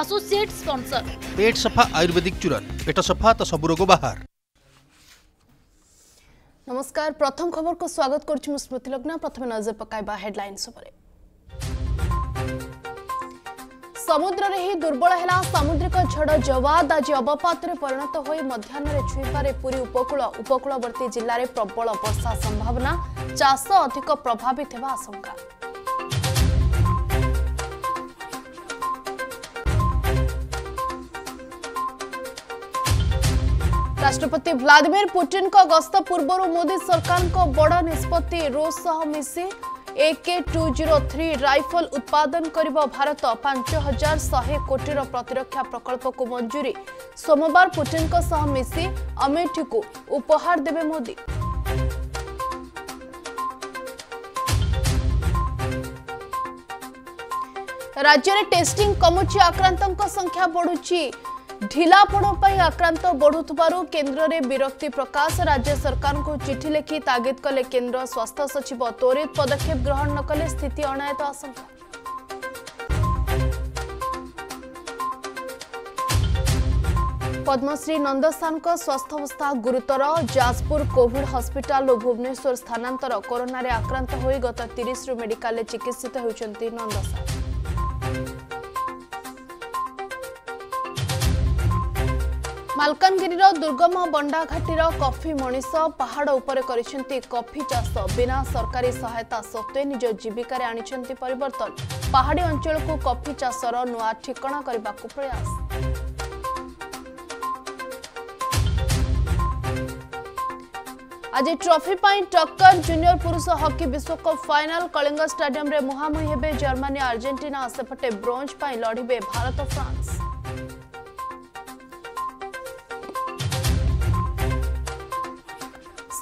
Associate sponsor ପେଟ ସଫା ଆୟୁର୍ବେଦିକ ଚୁରନ ପେଟ ସଫା ତ ସବୁ ରୋଗ ବାହାର ନମସ୍କାର ପ୍ରଥମ ଖବରକୁ ସ୍ୱାଗତ କରୁଛି ମୁଁ ସ୍ମୃତି ଲଗ୍ନ ପ୍ରଥମେ ନଜର ପକାଇବା ହେଡ୍ଲାଇନ୍ସ ଉପରେ ସମୁଦ୍ରରେ ହିଁ ଦୁର୍ବଳ ହେଲା ସାମୁଦ୍ରିକ ଝଡ଼ ଜବାଦ ଆଜି ଅବପାତରେ ପରିଣତ ହୋଇ ମଧ୍ୟାହ୍ନରେ ଛୁଇଁପାରେ ପୁରୀ ଉପକୂଳ ଉପକୂଳବର୍ତ୍ତୀ ଜିଲ୍ଲାରେ ପ୍ରବଳ ବର୍ଷା ସମ୍ଭାବନା ଚାଷ ଅଧିକ ପ୍ରଭାବିତ ହେବା ଆଶଙ୍କା ରାଷ୍ଟ୍ରପତି ଭ୍ଲାଦିମିର ପୁଟିନଙ୍କ ଗସ୍ତ ପୂର୍ବରୁ ମୋଦି ସରକାରଙ୍କ ବଡ଼ ନିଷ୍ପତ୍ତି ରୁଷ ସହ ମିଶି AK two zero three rifle ଉତ୍ପାଦନ କରିବ ଭାରତ ପାଞ୍ଚ ହଜାର ଶହେ କୋଟିର ପ୍ରତିରକ୍ଷା ପ୍ରକଳ୍ପକୁ ମଞ୍ଜୁରୀ ସୋମବାର ପୁଟିନଙ୍କ ସହ ମିଶି ଅମେଠିକୁ ଉପହାର ଦେବେ ମୋଦି ରାଜ୍ୟରେ ଟେଷ୍ଟିଂ କମୁଛି ଆକ୍ରାନ୍ତଙ୍କ ସଂଖ୍ୟା ବଢୁଛି ढिलापण आक्रांत आक्रान्त बढु में विरक्ति प्रकाश राज्य सरकार को चिठी लिखि तागिद कले केन्द्र स्वास्थ्य सचिव त्वरित पदक्षेप ग्रहण नकले स्थिति अनायत आशंका पद्मश्री नन्दसार स्वास्थ्यावस्था गुरुतर जाजपुर कोभिड हस्पिटाल भुवनेश्वर स्थानान्तर कोरोन आक्रान्त गत तीस मेडिका मेडिकलले चिकित्सित होती नन्दसार ମାଲକାନଗିରିର ଦୁର୍ଗମ ବଣ୍ଡାଘାଟିର କଫି ମଣିଷ ପାହାଡ଼ ଉପରେ କରିଛନ୍ତି କଫି ଚାଷ। ବିନା ସରକାରୀ ସହାୟତା ସତ୍ତ୍ୱେ ନିଜ ଜୀବିକାରେ ଆଣିଛନ୍ତି ପରିବର୍ତ୍ତନ। ପାହାଡୀ ଅଞ୍ଚଳକୁ କଫି ଚାଷର ନୂଆ ଠିକଣା କରିବାକୁ ପ୍ରୟାସ। ଆଜି ଟ୍ରଫି ପାଇଁ ଟକ୍କର ଜୁନିୟର ପୁରୁଷ ହକି ବିଶ୍ୱକପ୍ ଫାଇନାଲ କଳିଙ୍ଗ ଷ୍ଟାଡିୟମରେ ମୁହାଁମୁହିଁ ହେବେ ଜର୍ମାନୀ ଆର୍ଜେଣ୍ଟିନା ସେପଟେ ବ୍ରୋଞ୍ଜ ପାଇଁ ଲଢ଼ିବେ ଭାରତ ଫ୍ରାନ୍ସ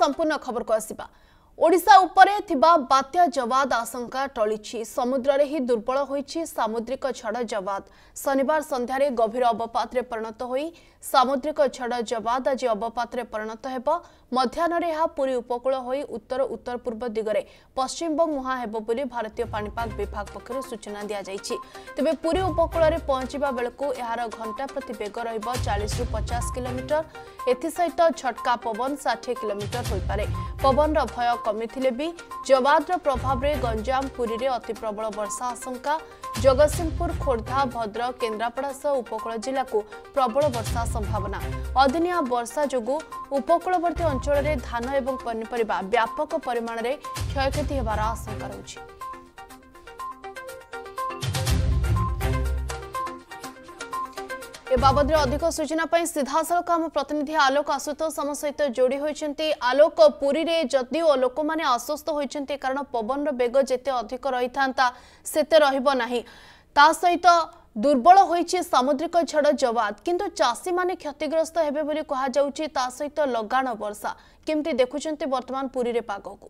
ସମ୍ପୂର୍ଣ୍ଣ ଖବରକୁ ଆସିବା। ଓଡ଼ିଶା ଉପରେ ଥିବା ବାତ୍ୟା ଜବାଦ ଆଶଙ୍କା ଟଳିଛି। ସମୁଦ୍ରରେ ହିଁ ଦୁର୍ବଳ ହୋଇଛି ସାମୁଦ୍ରିକ ଝଡ଼ ଜବାଦ। ଶନିବାର ସନ୍ଧ୍ୟାରେ ଗଭୀର ଅବପାତରେ ପରିଣତ ହୋଇ ସାମୁଦ୍ରିକ ଝଡ଼ ଜବାଦ ଆଜି ଅବପାତରେ ପରିଣତ ହେବ। ମଧ୍ୟାହ୍ନରେ ଏହା ପୁରୀ ଉପକୂଳ ହୋଇ ଉତ୍ତର ଉତ୍ତର ପୂର୍ବ ଦିଗରେ ପଶ୍ଚିମବଙ୍ଗ ମୁହାଁ ହେବ ବୋଲି ଭାରତୀୟ ପାଣିପାଗ ବିଭାଗ ପକ୍ଷରୁ ସୂଚନା ଦିଆଯାଇଛି। ତେବେ ପୁରୀ ଉପକୂଳରେ ପହଞ୍ଚିବା ବେଳକୁ ଏହାର ଘଣ୍ଟା ପ୍ରତି ବେଗ ରହିବ ଚାଳିଶରୁ ପଚାଶ କିଲୋମିଟର। ଏଥିସହିତ ଝଟକା ପବନ ଷାଠିଏ କିଲୋମିଟର ହୋଇପାରେ। ପବନର ଭୟ କମିଥିଲେ ବି ଜବାଦର ପ୍ରଭାବରେ ଗଞ୍ଜାମ ପୁରୀରେ ଅତି ପ୍ରବଳ ବର୍ଷା ଆଶଙ୍କା। ଜଗତସିଂହପୁର ଖୋର୍ଦ୍ଧା ଭଦ୍ରକ କେନ୍ଦ୍ରାପଡ଼ା ସହ ଉପକୂଳ ଜିଲ୍ଲାକୁ ପ୍ରବଳ ବର୍ଷା ସମ୍ଭାବନା। ଅଦିନିଆ ବର୍ଷା ଯୋଗୁଁ ଉପକୂଳବର୍ତ୍ତୀ ଅଞ୍ଚଳରେ ଧାନ ଏବଂ ପନିପରିବା ବ୍ୟାପକ ପରିମାଣରେ କ୍ଷୟକ୍ଷତି ହେବାର ଆଶଙ୍କା ରହୁଛି। ଏ ବାବଦରେ ଅଧିକ ସୂଚନା ପାଇଁ ସିଧାସଳଖ ଆମ ପ୍ରତିନିଧି ଆଲୋକ ଆଶୁତୋଷ ଆମ ସହିତ ଯୋଡ଼ି ହୋଇଛନ୍ତି। ଆଲୋକ ପୁରୀରେ ଯଦିଓ ଲୋକମାନେ ଆଶ୍ୱସ୍ତ ହୋଇଛନ୍ତି କାରଣ ପବନର ବେଗ ଯେତେ ଅଧିକ ରହିଥାନ୍ତା ସେତେ ରହିବ ନାହିଁ। ତା ସହିତ ଦୁର୍ବଳ ହୋଇଛି ସାମୁଦ୍ରିକ ଝଡ଼ ଜବାଦ। କିନ୍ତୁ ଚାଷୀମାନେ କ୍ଷତିଗ୍ରସ୍ତ ହେବେ ବୋଲି କୁହାଯାଉଛି ତା ସହିତ ଲଗାଣ ବର୍ଷା। କେମିତି ଦେଖୁଛନ୍ତି ବର୍ତ୍ତମାନ ପୁରୀରେ ପାଗକୁ?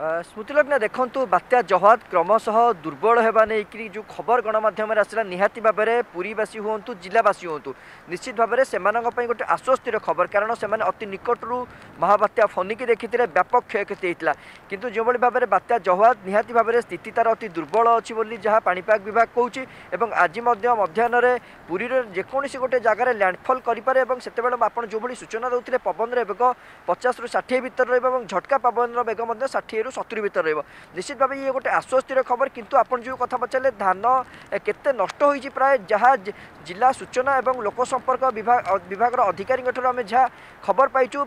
ସ୍ମୃତିଲଗ୍ନ ଦେଖନ୍ତୁ ବାତ୍ୟା ଜହାଦ କ୍ରମଶଃ ଦୁର୍ବଳ ହେବା ନେଇକରି ଯେଉଁ ଖବର ଗଣମାଧ୍ୟମରେ ଆସିଲା ନିହାତି ଭାବରେ ପୁରୀବାସୀ ହୁଅନ୍ତୁ ଜିଲ୍ଲାବାସୀ ହୁଅନ୍ତୁ ନିଶ୍ଚିତ ଭାବରେ ସେମାନଙ୍କ ପାଇଁ ଗୋଟେ ଆଶ୍ୱସ୍ତିର ଖବର। କାରଣ ସେମାନେ ଅତି ନିକଟରୁ ମହାବାତ୍ୟା ଫନିକି ଦେଖିଥିଲେ ବ୍ୟାପକ କ୍ଷୟକ୍ଷତି ହେଇଥିଲା। କିନ୍ତୁ ଯେଉଁଭଳି ଭାବରେ ବାତ୍ୟା ଜହାଦ ନିହାତି ଭାବରେ ସ୍ଥିତି ତାର ଅତି ଦୁର୍ବଳ ଅଛି ବୋଲି ଯାହା ପାଣିପାଗ ବିଭାଗ କହୁଛି ଏବଂ ଆଜି ମଧ୍ୟ ମଧ୍ୟାହ୍ନରେ ପୁରୀର ଯେକୌଣସି ଗୋଟେ ଜାଗାରେ ଲ୍ୟାଣ୍ଡଫଲ୍ କରିପାରେ ଏବଂ ସେତେବେଳେ ଆପଣ ଯେଉଁଭଳି ସୂଚନା ଦେଉଥିଲେ ପବନର ବେଗ ପଚାଶରୁ ଷାଠିଏ ଭିତରେ ରହିବ ଏବଂ ଝଟକା ପବନର ବେଗ ମଧ୍ୟ ଷାଠିଏରୁ ସତୁରି ଭିତରେ ରହିବ। ନିଶ୍ଚିତ ଭାବେ ଇଏ ଗୋଟେ ଆଶ୍ୱସ୍ତିର ଖବର କିନ୍ତୁ ଆପଣ ଯେଉଁ କଥା ପଚାରିଲେ ଧାନ କେତେ ନଷ୍ଟ ହୋଇଛି ପ୍ରାୟ ଯାହା ଜିଲ୍ଲା ସୂଚନା ଏବଂ ଲୋକ ସମ୍ପର୍କ ବିଭାଗ ବିଭାଗର ଅଧିକାରୀଙ୍କଠାରୁ ଆମେ ଯାହା ଖବର ପାଇଛୁ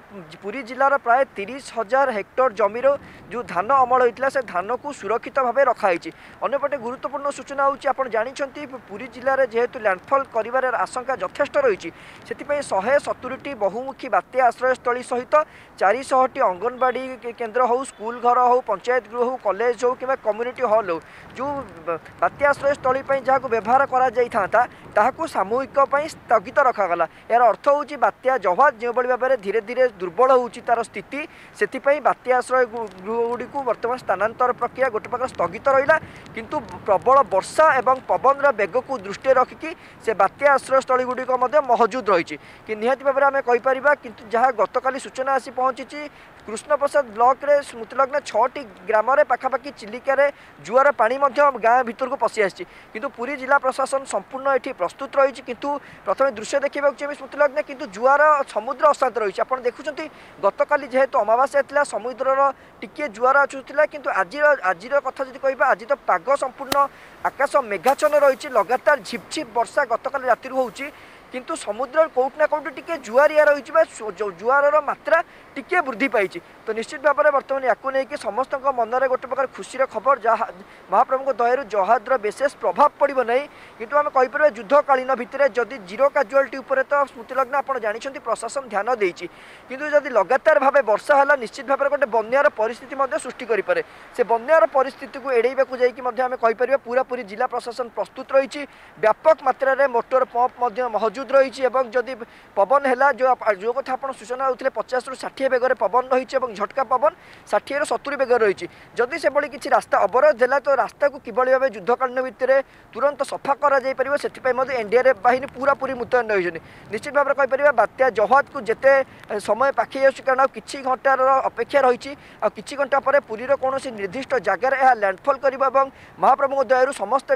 ପୁରୀ ଜିଲ୍ଲାର ପ୍ରାୟ ତିରିଶ ହଜାର ହେକ୍ଟର ଜମିର ଯେଉଁ ଧାନ ଅମଳ ହୋଇଥିଲା ସେ ଧାନକୁ ସୁରକ୍ଷିତ ଭାବେ ରଖାହେଇଛି ଅନ୍ୟପଟେ ଗୁରୁତ୍ୱପୂର୍ଣ୍ଣ ସୂଚନା ହେଉଛି ଆପଣ ଜାଣିଛନ୍ତି ପୁରୀ ଜିଲ୍ଲାରେ ଯେହେତୁ ଲ୍ୟାଣ୍ଡଫଲ୍ କରିବାର ଆଶଙ୍କା ଯଥେଷ୍ଟ ରହିଛି ସେଥିପାଇଁ ଶହେ ସତୁରିଟି ବହୁମୁଖୀ ବାତ୍ୟା ଆଶ୍ରୟସ୍ଥଳୀ ସହିତ চারিশহটি অঙ্গনবাড়ি কেন্দ্র হো স্কুল ঘর হো পঞ্চায়েত গৃহ হো কলেজ হো কিংবা কম্যুনিটি হল হো যে বাত্যাশ্রয়স্থলী যা ব্যবহার করা যাই থাকে তাহলে সামূহিক স্থগিত রখাগলা এর অর্থ হচ্ছে বাত্যা জওয়াজ যেভাবে ভাবে ধীরে ধীরে দুর্বল হচ্ছে তার স্থিতি সেপাই বাত্যাশ্রয় গৃহগুড়ি বর্তমান স্থানান্তর প্রক্রিয়া গোটে পাখে স্থগিত রহলা কিন্তু প্রবল বর্ষা এবং পবনর বেগকু দৃষ্টি রাখিকি সে বাত্যা আশ্রয়স্থলীগুড়ি মহজুদ রয়েছে কি নিহতি ভাবে আমি কইপার কিন্তু যা গতকাল সূচনা আসি ଯାହା ଗତକାଲି ସୂଚନା ଆସି ପହଞ୍ଚିଛି କୃଷ୍ଣପ୍ରସାଦ ବ୍ଲକରେ ସ୍ମୃତିଲଗ୍ନ ଛଅଟି ଗ୍ରାମରେ ପାଖାପାଖି ଚିଲିକାରେ ଜୁଆର ପାଣି ମଧ୍ୟ ଗାଁ ଭିତରକୁ ପଶି ଆସିଛି କିନ୍ତୁ ପୁରୀ ଜିଲ୍ଲା ପ୍ରଶାସନ ସମ୍ପୂର୍ଣ୍ଣ ଏଠି ପ୍ରସ୍ତୁତ ରହିଛି କିନ୍ତୁ ପ୍ରଥମେ ଦୃଶ୍ୟ ଦେଖିବାକୁ ଚାହିଁବେ ସ୍ମୃତିଲଗ୍ନ କିନ୍ତୁ ଜୁଆର ସମୁଦ୍ର ଅଶାନ୍ତ ରହିଛି ଆପଣ ଦେଖୁଛନ୍ତି ଗତକାଲି ଯେହେତୁ ଅମାବାସ୍ୟା ଥିଲା ସମୁଦ୍ରର ଟିକିଏ ଜୁଆର ଆସୁଥିଲା କିନ୍ତୁ ଆଜିର ଆଜିର କଥା ଯଦି କହିବା ଆଜି ତ ପାଗ ସମ୍ପୂର୍ଣ୍ଣ ଆକାଶ ମେଘାଚ୍ଛନ୍ନ ରହିଛି ଲଗାତାର ଝିପଝିପ ବର୍ଷା ଗତକାଲି ରାତିରୁ ହେଉଛି କିନ୍ତୁ ସମୁଦ୍ର କେଉଁଠି ନା କେଉଁଠି ଟିକେ ଜୁଆରିଆ ରହିଛି ବା ସୁ- ଯୋଉ ଜୁଆରର ମାତ୍ରା ଟିକେ ବୃଦ୍ଧି ପାଇଛି ତ ନିଶ୍ଚିତ ଭାବରେ ବର୍ତ୍ତମାନ ୟାକୁ ନେଇକି ସମସ୍ତଙ୍କ ମନରେ ଗୋଟେ ପ୍ରକାର ଖୁସିର ଖବର ଯାହା ମହାପ୍ରଭୁଙ୍କ ଦୟାରୁ ଜହାଜର ବିଶେଷ ପ୍ରଭାବ ପଡ଼ିବ ନାହିଁ। କିନ୍ତୁ ଆମେ କହିପାରିବା ଯୁଦ୍ଧକାଳୀନ ଭିତରେ ଯଦି ଜିରୋ କାଜୁଆଲିଟି ଉପରେ ତ ସ୍ମୃତିଲଗ୍ନ ଆପଣ ଜାଣିଛନ୍ତି ପ୍ରଶାସନ ଧ୍ୟାନ ଦେଇଛି। କିନ୍ତୁ ଯଦି ଲଗାତାର ଭାବେ ବର୍ଷା ହେଲା ନିଶ୍ଚିତ ଭାବରେ ଗୋଟେ ବନ୍ୟାର ପରିସ୍ଥିତି ମଧ୍ୟ ସୃଷ୍ଟି କରିପାରେ। ସେ ବନ୍ୟାର ପରିସ୍ଥିତିକୁ ଏଡ଼େଇବାକୁ ଯାଇକି ମଧ୍ୟ ଆମେ କହିପାରିବା ପୁରାପୁରି ଜିଲ୍ଲା ପ୍ରଶାସନ ପ୍ରସ୍ତୁତ ରହିଛି। ବ୍ୟାପକ ମାତ୍ରାରେ ମୋଟର ପମ୍ପ ମଧ୍ୟ ମହଜୁଦ ରହିଛି ଏବଂ ଯଦି ପବନ ହେଲା ଯେଉଁ ଆପ- ଯେଉଁ କଥା ଆପଣ ସୂଚନା ଦେଉଥିଲେ ପଚାଶରୁ ଷାଠିଏ ষাঠিয়ে বেগরে পবন রয়েছে এবং ঝটকা পবন ষাঠিয়ে সতুরি বেগরে রয়েছে যদি সেভাবে কিছু রাস্তা অবরোধ হল তো রাস্তাকে কীভাবে ভাবে যুদ্ধকালীন ভিতরে তুরন্ত সফা করা যাই যাইপার সেপাই মধ্যে এনডিআরএফ বাহিনী পুরাপুরি মুতয়ন রয়েছেন নিশ্চিত ভাবে কইপার বাত্যা জহতকু যেতে সময় পাখি যাচ্ছে কারণ কিছু ঘণ্টার অপেক্ষা রয়েছে আছে ঘণ্টা পরে পুরীর কৌশি নির্দিষ্ট জায়গায় ল্যান্ডফল করব এবং মহাপ্রভু দয়ার সমস্ত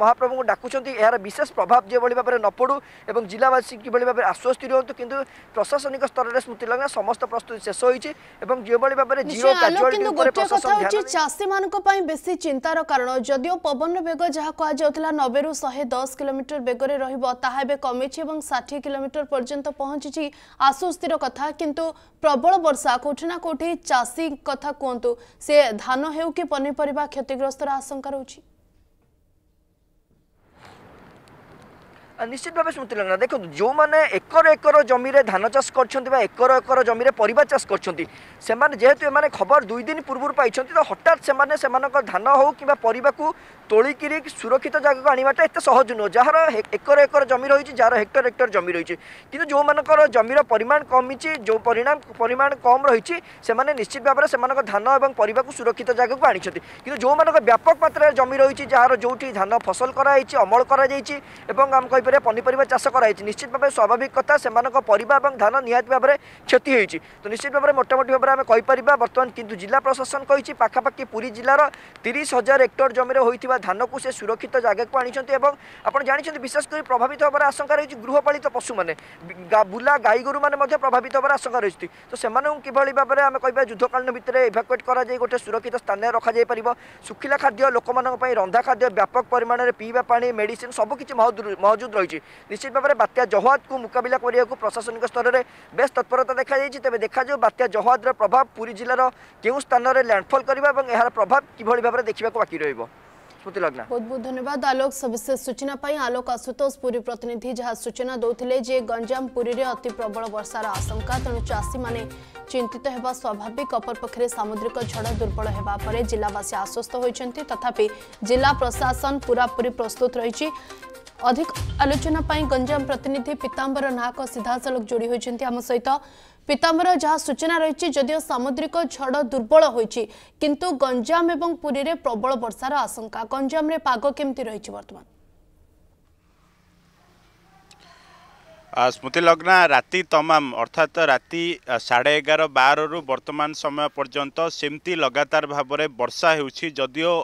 মহাপ্রভু ডাকুছেন এর বিশেষ প্রভাব যেভাবে ভাবে নপড়ু এবং জেলাবাসী কীভাবে ভাবে আশ্বস্তি রুহতু কিন্তু প্রশাসনিক স্তরের স্মৃতি লগ্ন সমস্ত প্রস্তুত ପ୍ରଶାସନିକ ସ୍ତରରେ ସ୍ମୃତି ଲଗ୍ନ ସମସ୍ତ ପ୍ରସ୍ତୁତି ଶେଷ ହୋଇଛି ଏବଂ ଯେଭଳି ଭାବରେ ଜିରୋ ନିଶ୍ଚୟ ଆଲୋକ କାଜୁଆଲିଟି କିନ୍ତୁ ଉପରେ ଗୋଟିଏ କଥା ପ୍ରଶାସନ ହେଉଛି ଧ୍ୟାନ ଚାଷୀମାନଙ୍କ ପାଇଁ ବେଶୀ ଚିନ୍ତାର କାରଣ। ଯଦିଓ ପବନର ବେଗ ଯାହା କୁହାଯାଉଥିଲା ନବେରୁ ଶହେ ଦଶ କିଲୋମିଟର ବେଗରେ ରହିବ ତାହା ଏବେ କମିଛି ଏବଂ ଷାଠିଏ କିଲୋମିଟର ପର୍ଯ୍ୟନ୍ତ ପହଞ୍ଚିଛି ଆଶ୍ୱସ୍ତିର କଥା। କିନ୍ତୁ ପ୍ରବଳ ବର୍ଷା କୋଉଠି ନା କୋଉଠି ଚାଷୀ କଥା କୁହନ୍ତୁ। ସେ ଧାନ ହେଉ କି ପନିପରିବା କ୍ଷତିଗ୍ରସ୍ତର ଆଶଙ୍କା ରହୁଛି। নিশ্চিত ভাবে স্মৃতি লঙ্ঘনা দেখুন যে একর একর জমিরে ধান চাষ করছেন বা একর একর জমিরে পরিবা চাষ করছেন সে যেহেতু এমানে খবর দুই দিন পূর্ব পাইছেন তো হঠাৎ সে ধান হোক কিংবা পরিবাকু ତୋଳିକିରି ସୁରକ୍ଷିତ ଜାଗାକୁ ଆଣିବାଟା ଏତେ ସହଜ ନୁହଁ। ଯାହାର ହେ- ଏକର ଏକର ଜମି ରହିଛି ଯାହାର ହେକ୍ଟର ହେକ୍ଟର ଜମି ରହିଛି। କିନ୍ତୁ ଯେଉଁମାନଙ୍କର ଜମିର ପରିମାଣ କମିଛି ଯେଉଁ ପରିଣାମ ପରିମାଣ କମ୍ ରହିଛି ସେମାନେ ନିଶ୍ଚିତ ଭାବରେ ସେମାନଙ୍କ ଧାନ ଏବଂ ପରିବାକୁ ସୁରକ୍ଷିତ ଜାଗାକୁ ଆଣିଛନ୍ତି। କିନ୍ତୁ ଯେଉଁମାନଙ୍କ ବ୍ୟାପକ ମାତ୍ରାରେ ଜମି ରହିଛି ଯାହାର ଯେଉଁଠି ଧାନ ଫସଲ କରାଯାଇଛି ଅମଳ କରାଯାଇଛି ଏବଂ ଆମେ କହିପାରିବା ପନିପରିବା ଚାଷ କରାଯାଇଛି ନିଶ୍ଚିତ ଭାବେ ସ୍ୱାଭାବିକ କଥା ସେମାନଙ୍କ ପରିବା ଏବଂ ଧାନ ନିହାତି ଭାବରେ କ୍ଷତି ହୋଇଛି। ତ ନିଶ୍ଚିତ ଭାବରେ ମୋଟାମୋଟି ଭାବରେ ଆମେ କହିପାରିବା ବର୍ତ୍ତମାନ କିନ୍ତୁ ଜିଲ୍ଲା ପ୍ରଶାସନ କହିଛି ପାଖାପାଖି ପୁରୀ ଜିଲ୍ଲାର ତିରିଶ ହଜାର ହେକ୍ଟର ଜମିରେ ହୋଇଥିବା ধানকু সে সুরক্ষিত জায়গাকে আনিছেন এবং আপনার জাঁচান বিশেষ করে প্রভাবিত হবার আশঙ্কা রয়েছে গৃহপালিত পশু মানে বুলা গাই গরু মানে প্রভাবিত হবার আশঙ্কা রয়েছে তো সে কীভাবে ভাবে আমি কবা যুদ্ধকালীন ভিতরে ইভাকুয়েট করা যাই গোটে সুরক্ষিত স্থানে রখা যাই পাব শুখিলা খাদ্য লোক রন্ধা খাদ্য ব্যাপক পরিমাণের পিবা পা মেডিসিন সবুকিছি মহজুদ রয়েছে নিশ্চিত ভাবে বাত্যা জহাদু মোকাবিলা করা প্রশাসনিক স্তরের বেশ তৎপরতা দেখা যাই তবে দেখা যাও বাত্যা জহাদর প্রভাব পুরী জেলার কেউ স্থানের ল্যান্ডফল করা এবং এর প্রভাব কীভাবে ভাবে দেখা বাকি রহব ସ୍ମୃତି ଲଗ୍ନା ବହୁତ ବହୁତ ଧନ୍ୟବାଦ ଆଲୋକ ସବିଶେଷ ସୂଚନା ପାଇଁ ଆଲୋକ ଆଶୁତୋଷ ପୁରୀ ପ୍ରତିନିଧି ଯାହା ସୂଚନା ଦେଉଥିଲେ ଯେ ଗଞ୍ଜାମ ପୁରୀରେ ଅତି ପ୍ରବଳ ବର୍ଷାର ଆଶଙ୍କା ତେଣୁ ଚାଷୀମାନେ ଚିନ୍ତିତ ହେବା ସ୍ୱାଭାବିକ ଅପରପକ୍ଷରେ ସାମୁଦ୍ରିକ ଝଡ଼ ଦୁର୍ବଳ ହେବା ପରେ ଜିଲ୍ଲାବାସୀ ଆଶ୍ୱସ୍ତ ହୋଇଛନ୍ତି ତଥାପି ଜିଲ୍ଲା ପ୍ରଶାସନ ପୁରାପୁରି ପ୍ରସ୍ତୁତ ରହିଛି ଅଧିକ ଆଲୋଚନା ପାଇଁ ଗଞ୍ଜାମ ପ୍ରତିନିଧି ପୀତାମ୍ବର ନାୟକ ସିଧାସଳଖ ଯୋଡ଼ି ହୋଇଛନ୍ତି ଆମ ସହିତ ପୀତାମ୍ବର ଯାହା ସୂଚନା ରହିଛି ଯଦିଓ ସାମୁଦ୍ରିକ ଝଡ଼ ଦୁର୍ବଳ ହୋଇଛି କିନ୍ତୁ ଗଞ୍ଜାମ ଏବଂ ପୁରୀରେ ପ୍ରବଳ ବର୍ଷାର ଆଶଙ୍କା ଗଞ୍ଜାମରେ ପାଗ କେମିତି ରହିଛି ବର୍ତ୍ତମାନ ସ୍ମୃତି ଲଗ୍ନା ରାତି ତମାମ ଅର୍ଥାତ୍ ରାତି ସାଢ଼େ ଏଗାର ବାରରୁ ବର୍ତ୍ତମାନ ସମୟ ପର୍ଯ୍ୟନ୍ତ ସେମିତି ଲଗାତାର ଭାବରେ ବର୍ଷା ହେଉଛି। ଯଦିଓ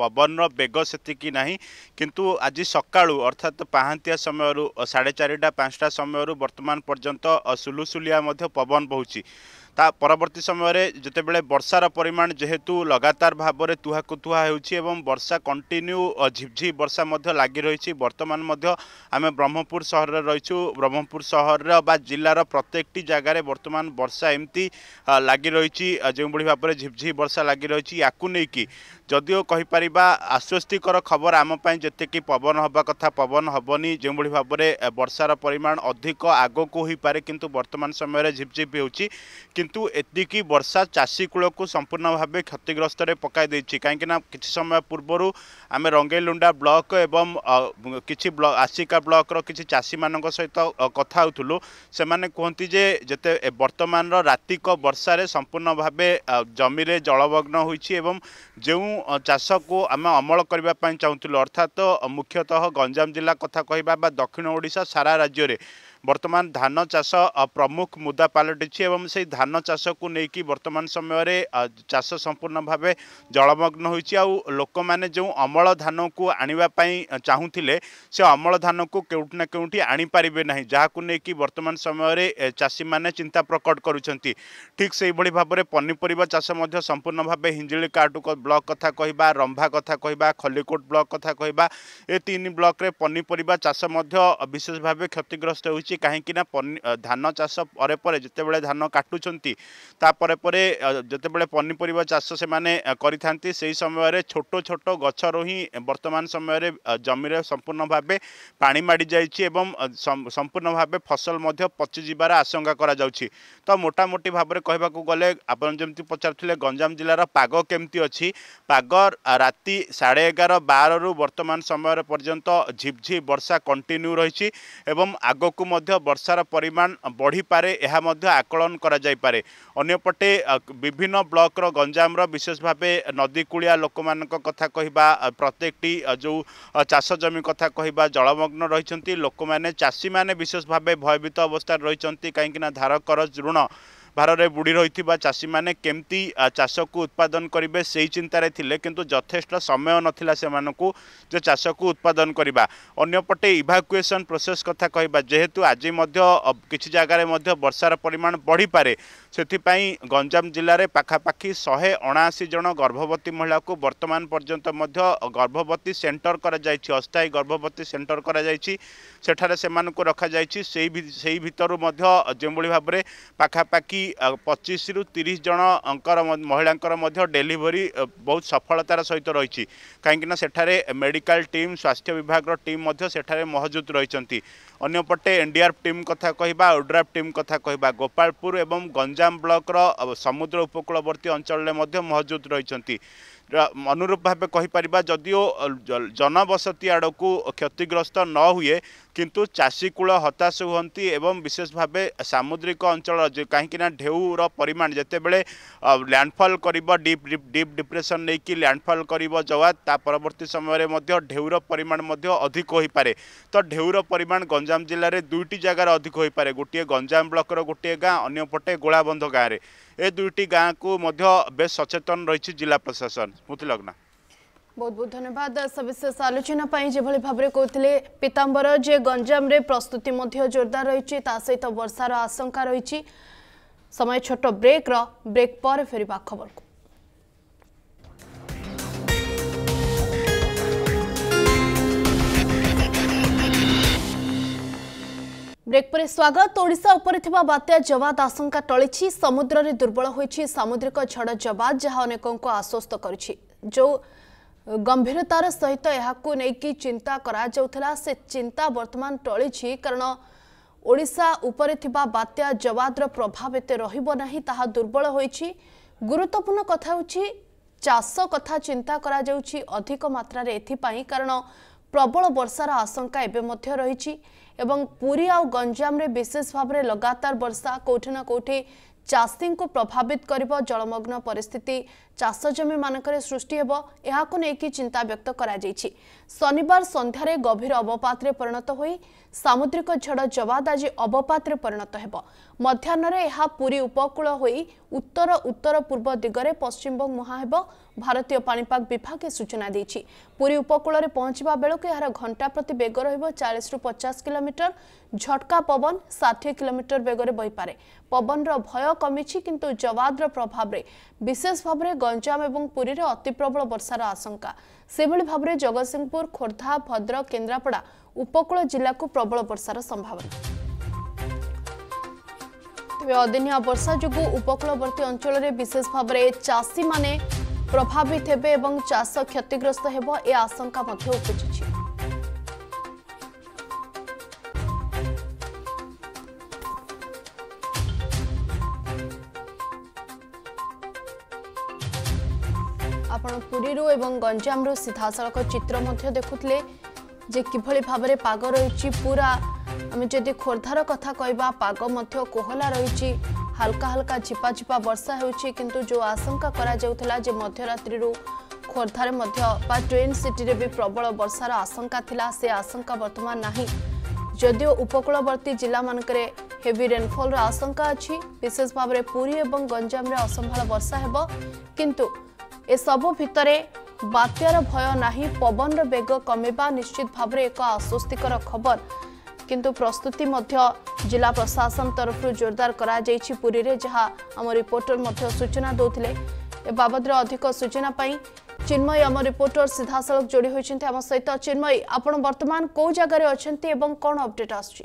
ପବନର ବେଗ ସେତିକି ନାହିଁ କିନ୍ତୁ ଆଜି ସକାଳୁ ଅର୍ଥାତ୍ ପାହାନ୍ତିଆ ସମୟରୁ ସାଢ଼େ ଚାରିଟା ପାଞ୍ଚଟା ସମୟରୁ ବର୍ତ୍ତମାନ ପର୍ଯ୍ୟନ୍ତ ସୁଲୁସୁଲିଆ ମଧ୍ୟ ପବନ ବହୁଛି। তা পরবর্তী সময়ের যেতবে বর্ষার পরিমাণ যেহেতু লগাতার ভাবে তুহা কুতুহা হচ্ছে এবং বর্ষা কন্টিনিউ ঝিপঝিপ বর্ষা মধ্যে লাগি রয়েছে বর্তমান মধ্যে আমি ব্রহ্মপুর সহরের রয়েছু ব্রহ্মপুর সহরের বা জেলার প্রত্যেকটি জায়গায় বর্তমান বর্ষা এমতি লাগি রয়েছে যেভাবে ভাবে ঝিপঝিপ বর্ষা লাগি রয়েছে ইয়াকু নেইকি যদিও কহিপারিবা আশ্বস্তিকর খবর আমি যেতেকি পবন হওয়া কথা পবন হবনি যেভাবে ভাবে বর্ষার পরিমাণ অধিক আগকু হয়ে পড়ে কিন্তু বর্তমান সময়ের ঝিপঝিপ হচ্ছে ସମୟରେ ଝିପଝିପ୍ ହେଉଛି କିନ୍ତୁ ଏତିକି ବର୍ଷା ଚାଷୀ କୂଳକୁ ସମ୍ପୂର୍ଣ୍ଣ ଭାବେ କ୍ଷତିଗ୍ରସ୍ତରେ ପକାଇ ଦେଇଛି କାହିଁକି ନା କିଛି ସମୟ ପୂର୍ବରୁ ଆମେ ରଙ୍ଗେଇଲୁଣ୍ଡା ବ୍ଲକ ଏବଂ ଅ, କିଛି ବ୍ଲ ଆସିକା ବ୍ଲକର କିଛି ଚାଷୀମାନଙ୍କ ସହିତ ଅ, କଥା ହେଉଥିଲୁ। ସେମାନେ କୁହନ୍ତି ଯେ ଯେତେ ଏ ବର୍ତ୍ତମାନର ରାତିକ ବର୍ଷାରେ ସମ୍ପୂର୍ଣ୍ଣ ଭାବେ ଅ, ଜମିରେ ଜଳମଗ୍ନ ହୋଇଛି ଏବଂ ଯେଉଁ ଅ, ଚାଷକୁ ଆମେ ଅମଳ କରିବା ପାଇଁ ଚାହୁଁଥିଲୁ ଅର୍ଥାତ୍ ଅ, ମୁଖ୍ୟତଃ ଗଞ୍ଜାମ ଜିଲ୍ଲା କଥା କହିବା ବା ଦକ୍ଷିଣ ଓଡ଼ିଶା ସାରା ରାଜ୍ୟରେ। ବର୍ତ୍ତମାନ ଧାନ ଚାଷ ପ୍ରମୁଖ ମୁଦା ପାଲଟିଛି ଏବଂ ସେଇ ଧାନ ଚାଷକୁ ନେଇକି ବର୍ତ୍ତମାନ ସମୟରେ ଚାଷ ସମ୍ପୂର୍ଣ୍ଣ ଭାବେ ଜଳମଗ୍ନ ହୋଇଛି। ଆଉ ଲୋକମାନେ ଯେଉଁ ଅମଳ ଧାନକୁ ଆଣିବା ପାଇଁ ଚାହୁଁଥିଲେ ସେ ଅମଳ ଧାନକୁ କେଉଁଠି ନା କେଉଁଠି ଆଣିପାରିବେ ନାହିଁ। ଯାହାକୁ ନେଇକି ବର୍ତ୍ତମାନ ସମୟରେ ଚାଷୀମାନେ ଚିନ୍ତା ପ୍ରକଟ କରୁଛନ୍ତି। ଠିକ୍ ସେଇଭଳି ଭାବରେ ପନିପରିବା ଚାଷ ମଧ୍ୟ ସମ୍ପୂର୍ଣ୍ଣ ଭାବେ ହିଞ୍ଜିଳି କାଟୁ ବ୍ଲକ କଥା କହିବା ରମ୍ଭା କଥା କହିବା ଖଲିକୋଟ ବ୍ଲକ କଥା କହିବା ଏ ତିନି ବ୍ଲକରେ ପନିପରିବା ଚାଷ ମଧ୍ୟ ବିଶେଷ ଭାବେ କ୍ଷତିଗ୍ରସ୍ତ ହେଉଛି। କାହିଁକି ନା ପନି- ଅ, ଧାନ ଚାଷ ପରେ ପରେ ଯେତେବେଳେ ଧାନ କାଟୁଛନ୍ତି ତାପରେ ପରେ ଅ, ଯେତେବେଳେ ପନିପରିବା ଚାଷ ସେମାନେ ଅ, କରିଥାନ୍ତି ସେହି ସମୟରେ ଛୋଟ ଛୋଟ ଗଛରୁ ହିଁ ବର୍ତ୍ତମାନ ସମୟରେ ଅ, ଜମିରେ ସମ୍ପୂର୍ଣ୍ଣ ଭାବେ ପାଣି ମାଡ଼ି ଯାଇଛି ଏବଂ ଅ, ସମ୍- ସମ୍ପୂର୍ଣ୍ଣ ଭାବେ ଫସଲ ମଧ୍ୟ ପଚିଯିବାର ଆଶଙ୍କା କରାଯାଉଛି। ତ ମୋଟାମୋଟି ଭାବରେ କହିବାକୁ ଗଲେ ଆପଣ ଯେମିତି ପଚାରୁଥିଲେ ଗଞ୍ଜାମ ଜିଲ୍ଲାର ପାଗ କେମିତି ଅଛି ପାଗ ଆ, ରାତି ସାଢ଼େ ଏଗାର ବାରରୁ ବର୍ତ୍ତମାନ ସମୟ ପର୍ଯ୍ୟନ୍ତ ଝିପଝିପ୍ ବର୍ଷା କଣ୍ଟିନ୍ୟୁ ରହିଛି ଏବଂ ଆଗକୁ ମଧ୍ୟ ବର୍ଷାର ପରିମାଣ ବଢ଼ିପାରେ ଏହା ମଧ୍ୟ ଆକଳନ କରାଯାଇପାରେ। ଅନ୍ୟପଟେ ଆ, ବିଭିନ୍ନ ବ୍ଲକର ଗଞ୍ଜାମର ବିଶେଷ ଭାବେ ନଦୀକୂଳିଆ ଲୋକମାନଙ୍କ କଥା କହିବା ଆ, ପ୍ରତ୍ୟେକଟି ଆ, ଯେଉଁ ଆ, ଚାଷ ଜମି କଥା କହିବା ଜଳମଗ୍ନ ରହିଛନ୍ତି ଲୋକମାନେ ଚାଷୀମାନେ ବିଶେଷ ଭାବେ ଭୟଭୀତ ଅବସ୍ଥାରେ ରହିଛନ୍ତି କାହିଁକିନା ଧାର କରଜ ଋଣ ଭାରରେ ବୁଡ଼ି ରହିଥିବା ଚାଷୀମାନେ କେମିତି ଚାଷକୁ ଉତ୍ପାଦନ କରିବେ ସେଇ ଚିନ୍ତାରେ ଥିଲେ କିନ୍ତୁ ଯଥେଷ୍ଟ ସମୟ ନଥିଲା ସେମାନଙ୍କୁ ଯେ ଚାଷକୁ ଉତ୍ପାଦନ କରିବା। ଅନ୍ୟପଟେ ଇଭାକୁଏସନ୍ ପ୍ରୋସେସ୍ କଥା କହିବା ଯେହେତୁ ଆଜି ମଧ୍ୟ କିଛି ଜାଗାରେ ମଧ୍ୟ ବର୍ଷାର ପରିମାଣ ବଢ଼ିପାରେ ସେଥିପାଇଁ ଗଞ୍ଜାମ ଜିଲ୍ଲାରେ ପାଖାପାଖି ଶହେ ଅଣାଅଶୀ ଜଣ ଗର୍ଭବତୀ ମହିଳାକୁ ବର୍ତ୍ତମାନ ପର୍ଯ୍ୟନ୍ତ ମଧ୍ୟ ଗର୍ଭବତୀ ସେଣ୍ଟର କରାଯାଇଛି ଅସ୍ଥାୟୀ ଗର୍ଭବତୀ ସେଣ୍ଟର କରାଯାଇଛି। ସେଠାରେ ସେମାନଙ୍କୁ ରଖାଯାଇଛି। ସେଇ ସେଇ ଭିତରୁ ମଧ୍ୟ ଯେଉଁଭଳି ଭାବରେ ପାଖାପାଖି ପଚିଶରୁ ତିରିଶ ଜଣଙ୍କର ମହିଳାଙ୍କର ମଧ୍ୟ ଡେଲିଭରି ବହୁତ ସଫଳତାର ସହିତ ରହିଛି। କାହିଁକିନା ସେଠାରେ ମେଡ଼ିକାଲ ଟିମ୍ ସ୍ୱାସ୍ଥ୍ୟ ବିଭାଗର ଟିମ୍ ମଧ୍ୟ ସେଠାରେ ମହଜୁଦ ରହିଛନ୍ତି। ଅନ୍ୟପଟେ ଏନ୍ଡିଆର୍ଏଫ୍ ଟିମ୍ କଥା କହିବା ଓଡ୍ରାଫ୍ ଟିମ୍ କଥା କହିବା ଗୋପାଳପୁର ଏବଂ ଗଞ୍ଜାମ ବ୍ଲକର ସମୁଦ୍ର ଉପକୂଳବର୍ତ୍ତୀ ଅଞ୍ଚଳରେ ମଧ୍ୟ ମହଜୁଦ ରହିଛନ୍ତି। ଅନୁରୂପ ଭାବେ କହିପାରିବା ଯଦିଓ ଜନବସତି ଆଡ଼କୁ କ୍ଷତିଗ୍ରସ୍ତ ନ ହୁଏ କିନ୍ତୁ ଚାଷୀ କୂଳ ହତାଶ ହୁଅନ୍ତି ଏବଂ ବିଶେଷ ଭାବେ ସାମୁଦ୍ରିକ ଅଞ୍ଚଳ ଯେ- କାହିଁକି ନା ଢେଉର ପରିମାଣ ଯେତେବେଳେ ଲ୍ୟାଣ୍ଡଫଲ୍ କରିବ ଡିପ୍ ଡିପ୍ ଡିପ୍ ଡିପ୍ରେସନ୍ ନେଇକି ଲ୍ୟାଣ୍ଡଫଲ୍ କରିବ ଜୱାଦ ତା ପରବର୍ତ୍ତୀ ସମୟରେ ମଧ୍ୟ ଢେଉର ପରିମାଣ ମଧ୍ୟ ଅଧିକ ହୋଇପାରେ। ତ ଢେଉର ପରିମାଣ ଗଞ୍ଜାମ ଜିଲ୍ଲାରେ ଦୁଇଟି ଜାଗାରେ ଅଧିକ ହୋଇପାରେ ଗୋଟିଏ ଗଞ୍ଜାମ ବ୍ଲକର ଗୋଟିଏ ଗାଁ ଅନ୍ୟପଟେ ଗୋଳାବନ୍ଧ ଗାଁରେ। ଏ ଦୁଇଟି ଗାଁକୁ ମଧ୍ୟ ବେଶ ସଚେତନ ରହିଛି ଜିଲ୍ଲା ପ୍ରଶାସନ। ସ୍ମୃତି ଲଗ୍ନା। ବହୁତ ବହୁତ ଧନ୍ୟବାଦ। ସବିଶେଷ ଆଲୋଚନା ପାଇଁ ଯେଭଳି ଭାବରେ କହୁଥିଲେ ପୀତାମ୍ବର ଯେ ଗଞ୍ଜାମରେ ପ୍ରସ୍ତୁତି ମଧ୍ୟ ଜୋରଦାର ରହିଛି ତା ସହିତ ବର୍ଷାର ଆଶଙ୍କା ରହିଛି। ସମୟ ଛୋଟ ବ୍ରେକ୍ର ବ୍ରେକ୍ ପରେ ଫେରିବା ଖବରକୁ। ବ୍ରେକ୍ ପରେ ସ୍ୱାଗତ। ଓଡ଼ିଶା ଉପରେ ଥିବା ବାତ୍ୟା ଜବାଦ ଆଶଙ୍କା ଟଳିଛି ସମୁଦ୍ରରେ ଦୁର୍ବଳ ହୋଇଛି ସାମୁଦ୍ରିକ ଝଡ଼ ଜବାଦ ଯାହା ଅନେକଙ୍କୁ ଆଶ୍ୱସ୍ତ କରିଛି। ଯେଉଁ ଗମ୍ଭୀରତାର ସହିତ ଏହାକୁ ନେଇକି ଚିନ୍ତା କରାଯାଉଥିଲା। ସେ ଚିନ୍ତା ବର୍ତ୍ତମାନ ଟଳିଛି କାରଣ ଓଡ଼ିଶା ଉପରେ ଥିବା ବାତ୍ୟା ଜବାଦର ପ୍ରଭାବ ଏତେ ରହିବ ନାହିଁ ତାହା ଦୁର୍ବଳ ହୋଇଛି। ଗୁରୁତ୍ୱପୂର୍ଣ୍ଣ କଥା ହେଉଛି ଚାଷ କଥା ଚିନ୍ତା କରାଯାଉଛି ଅଧିକ ମାତ୍ରାରେ ଏଥିପାଇଁ କାରଣ ପ୍ରବଳ ବର୍ଷାର ଆଶଙ୍କା ଏବେ ମଧ୍ୟ ରହିଛି। ଏବଂ ପୁରୀ ଆଉ ଗଞ୍ଜାମରେ ବିଶେଷ ଭାବରେ ଲଗାତାର ବର୍ଷା କୋଉଠି ନା କୋଉଠି ଚାଷୀଙ୍କୁ ପ୍ରଭାବିତ କରିବ ଜଳମଗ୍ନ ପରିସ୍ଥିତି ଚାଷ ଜମିମାନଙ୍କରେ ସୃଷ୍ଟି ହେବ ଏହାକୁ ନେଇକି ଚିନ୍ତା ବ୍ୟକ୍ତ କରାଯାଇଛି। ଶନିବାର ସନ୍ଧ୍ୟାରେ ଗଭୀର ଅବପାତରେ ପରିଣତ ହୋଇ ସାମୁଦ୍ରିକ ଝଡ଼ ଜବାଦ ଆଜି ଅବପାତରେ ପରିଣତ ହେବ। ମଧ୍ୟାହ୍ନରେ ଏହା ପୁରୀ ଉପକୂଳ ହୋଇ ଉତ୍ତର ଉତ୍ତର ପୂର୍ବ ଦିଗରେ ପଶ୍ଚିମବଙ୍ଗ ମୁହାଁ ହେବ। ଭାରତୀୟ ପାଣିପାଗ ବିଭାଗ ସୂଚନା ଦେଇଛି। ପୁରୀ ଉପକୂଳରେ ପହଞ୍ଚିବା ବେଳକୁ ଏହାର ଘଣ୍ଟା ପ୍ରତି ବେଗ ରହିବ ଚାଳିଶରୁ ପଚାଶ କିଲୋମିଟର। ଝଟକା ପବନ ଷାଠିଏ କିଲୋମିଟର ବେଗରେ ବହିପାରେ। ପବନର ଭୟ କମିଛି କିନ୍ତୁ ଜବାଦର ପ୍ରଭାବରେ। ବିଶେଷ ଭାବରେ ଗଞ୍ଜାମ ଏବଂ ପୁରୀରେ ଅତି ପ୍ରବଳ ବର୍ଷାର ଆଶଙ୍କା। ସେଭଳି ଭାବରେ ଜଗତସିଂହପୁର ଖୋର୍ଦ୍ଧା ଭଦ୍ରକ କେନ୍ଦ୍ରାପଡ଼ା ଉପକୂଳ ଜିଲ୍ଲାକୁ ପ୍ରବଳ ବର୍ଷାର ସମ୍ଭାବନା। ତେବେ ଅଦିନିଆ ବର୍ଷା ଯୋଗୁଁ ଉପକୂଳବର୍ତ୍ତୀ ଅଞ୍ଚଳରେ ବିଶେଷ ଭାବରେ ଚାଷୀମାନେ ପ୍ରଭାବିତ ହେବେ ଏବଂ ଚାଷ କ୍ଷତିଗ୍ରସ୍ତ ହେବ ଏ ଆଶଙ୍କା ମଧ୍ୟ ଉପୁଜିଛି। ଆପଣ ପୁରୀରୁ ଏବଂ ଗଞ୍ଜାମରୁ ସିଧାସଳଖ ଚିତ୍ର ମଧ୍ୟ ଦେଖୁଥିଲେ। ଯେ କିଭଳି ଭାବରେ ପାଗ ରହିଛି ପୁରା। ଆମେ ଯଦି ଖୋର୍ଦ୍ଧାର କଥା କହିବା ପାଗ ମଧ୍ୟ କୋହଲା ରହିଛି। ହାଲକା ହାଲକା ଝିପା ଝିପା ବର୍ଷା ହେଉଛି କିନ୍ତୁ ଯେଉଁ ଆଶଙ୍କା କରାଯାଉଥିଲା ଯେ ମଧ୍ୟରାତ୍ରିରୁ ଖୋର୍ଦ୍ଧାରେ ମଧ୍ୟ ବା ଟ୍ୱିନ୍ ସିଟିରେ ବି ପ୍ରବଳ ବର୍ଷାର ଆଶଙ୍କା ଥିଲା ସେ ଆଶଙ୍କା ବର୍ତ୍ତମାନ ନାହିଁ। ଯଦିଓ ଉପକୂଳବର୍ତ୍ତୀ ଜିଲ୍ଲାମାନଙ୍କରେ ହେଭି ରେନଫଲର ଆଶଙ୍କା ଅଛି ବିଶେଷ ଭାବରେ ପୁରୀ ଏବଂ ଗଞ୍ଜାମରେ ଅସମ୍ଭାଳ ବର୍ଷା ହେବ କିନ୍ତୁ ଏସବୁ ଭିତରେ ବାତ୍ୟାର ଭୟ ନାହିଁ ପବନର ବେଗ କମିବା ନିଶ୍ଚିତ ଭାବରେ ଏକ ଆଶ୍ୱସ୍ତିକର ଖବର। କିନ୍ତୁ ପ୍ରସ୍ତୁତି ମଧ୍ୟ ଜିଲ୍ଲା ପ୍ରଶାସନ ତରଫରୁ ଜୋରଦାର କରାଯାଇଛି ପୁରୀରେ ଯାହା ଆମ ରିପୋର୍ଟର ମଧ୍ୟ ସୂଚନା ଦେଉଥିଲେ। ଏ ବାବଦରେ ଅଧିକ ସୂଚନା ପାଇଁ ଚିନ୍ମୟୀ ଆମ ରିପୋର୍ଟର ସିଧାସଳଖ ଯୋଡ଼ି ହୋଇଛନ୍ତି। ଆମ ସହିତ ଚିନ୍ମୟୀ ଆପଣ ବର୍ତ୍ତମାନ କେଉଁ ଜାଗାରେ ଅଛନ୍ତି ଏବଂ କ'ଣ ଅପଡେଟ୍ ଆସୁଛି?